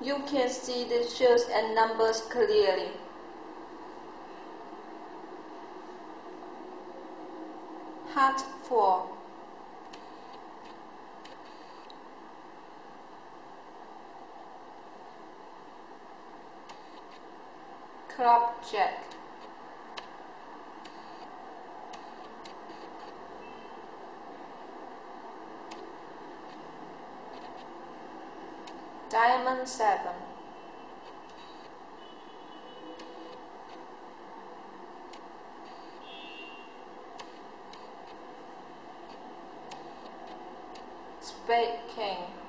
You can see the shoes and numbers clearly. Heart 4 Club Jack Diamond 7 Spade King